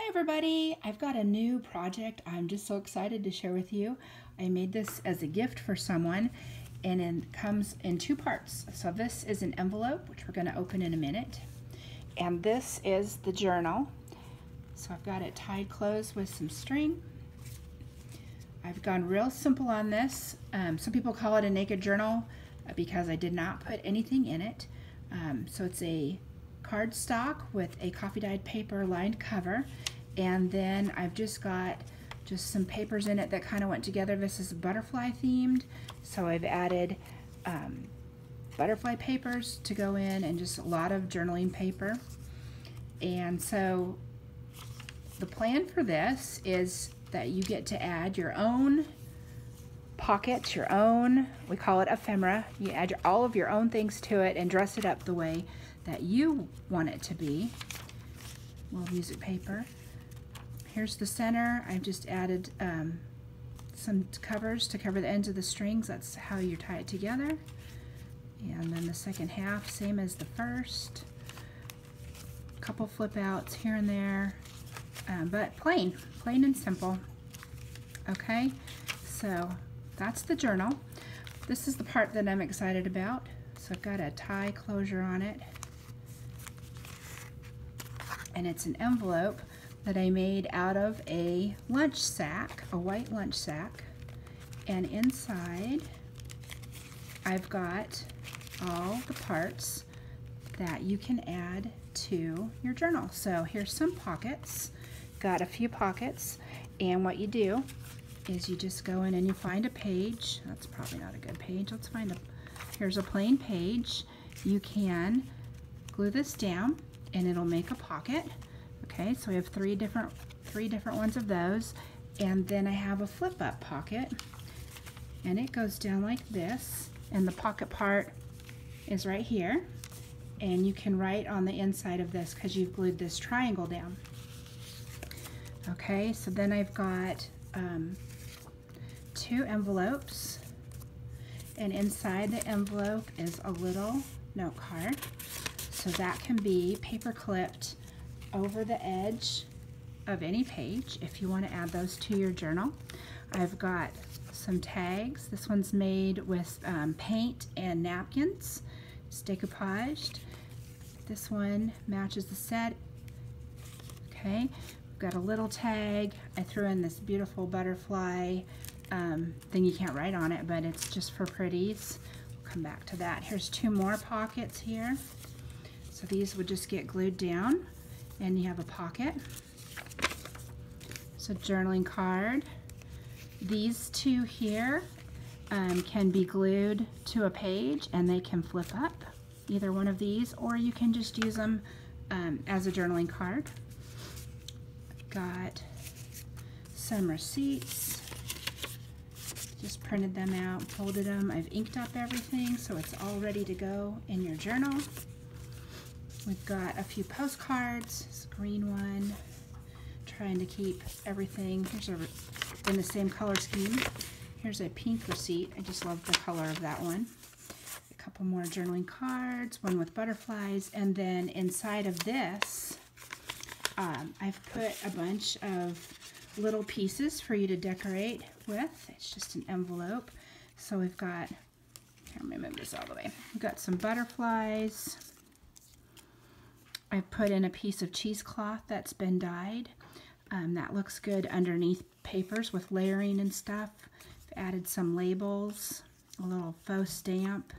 Hi everybody, I've got a new project I'm just so excited to share with you. I made this as a gift for someone and it comes in two parts. So this is an envelope, which we're gonna open in a minute. And this is the journal. So I've got it tied closed with some string. I've gone real simple on this. Um, some people call it a naked journal uh, because I did not put anything in it. Um, so it's a cardstock with a coffee dyed paper lined cover. And then I've just got just some papers in it that kind of went together. This is butterfly themed. So I've added um, butterfly papers to go in and just a lot of journaling paper. And so the plan for this is that you get to add your own pockets, your own, we call it ephemera. You add your, all of your own things to it and dress it up the way that you want it to be. Little music paper. Here's the center. I've just added um, some covers to cover the ends of the strings. That's how you tie it together. And then the second half, same as the first. A Couple flip outs here and there, um, but plain, plain and simple. Okay, so that's the journal. This is the part that I'm excited about. So I've got a tie closure on it and it's an envelope that I made out of a lunch sack, a white lunch sack. And inside, I've got all the parts that you can add to your journal. So here's some pockets. Got a few pockets. And what you do is you just go in and you find a page. That's probably not a good page. Let's find a, here's a plain page. You can glue this down and it'll make a pocket. Okay, so we have three different, three different ones of those. And then I have a flip up pocket and it goes down like this. And the pocket part is right here. And you can write on the inside of this because you've glued this triangle down. Okay, so then I've got um, two envelopes and inside the envelope is a little note card so that can be paper clipped over the edge of any page if you want to add those to your journal. I've got some tags. This one's made with um, paint and napkins. It's decoupaged. This one matches the set. Okay, We've got a little tag. I threw in this beautiful butterfly um, thing. You can't write on it, but it's just for pretties. We'll come back to that. Here's two more pockets here. So these would just get glued down and you have a pocket. So journaling card. These two here um, can be glued to a page and they can flip up, either one of these, or you can just use them um, as a journaling card. Got some receipts. Just printed them out, folded them. I've inked up everything so it's all ready to go in your journal. We've got a few postcards, green one, trying to keep everything, here's a, in the same color scheme. Here's a pink receipt, I just love the color of that one. A couple more journaling cards, one with butterflies, and then inside of this, um, I've put a bunch of little pieces for you to decorate with. It's just an envelope. So we've got, let me move this all the way. We've got some butterflies, I put in a piece of cheesecloth that's been dyed. Um, that looks good underneath papers with layering and stuff. I've added some labels, a little faux stamp,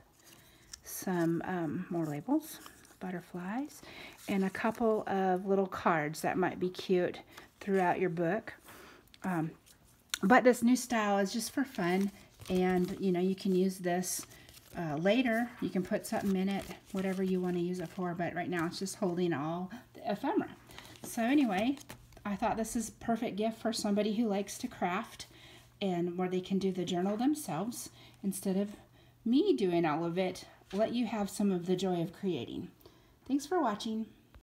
some um, more labels, butterflies, and a couple of little cards that might be cute throughout your book. Um, but this new style is just for fun, and you know you can use this uh, later, you can put something in it, whatever you want to use it for, but right now it's just holding all the ephemera. So anyway, I thought this is perfect gift for somebody who likes to craft and where they can do the journal themselves instead of me doing all of it. Let you have some of the joy of creating. Thanks for watching.